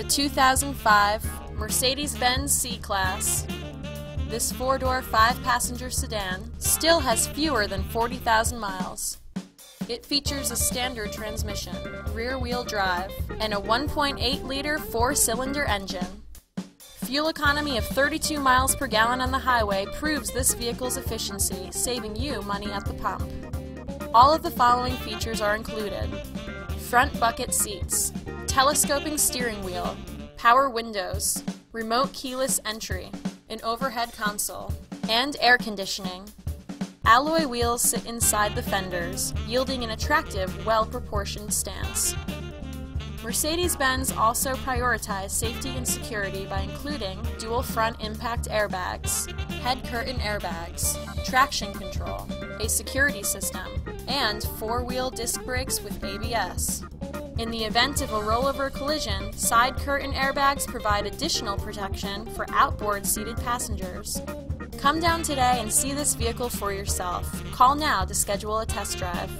the 2005 Mercedes-Benz C-Class. This four-door, five-passenger sedan still has fewer than 40,000 miles. It features a standard transmission, rear-wheel drive, and a 1.8-liter four-cylinder engine. Fuel economy of 32 miles per gallon on the highway proves this vehicle's efficiency, saving you money at the pump. All of the following features are included. Front bucket seats, telescoping steering wheel, power windows, remote keyless entry, an overhead console, and air conditioning. Alloy wheels sit inside the fenders, yielding an attractive, well-proportioned stance. Mercedes-Benz also prioritized safety and security by including dual front impact airbags, head curtain airbags, traction control, a security system, and four-wheel disc brakes with ABS. In the event of a rollover collision, side curtain airbags provide additional protection for outboard seated passengers. Come down today and see this vehicle for yourself. Call now to schedule a test drive.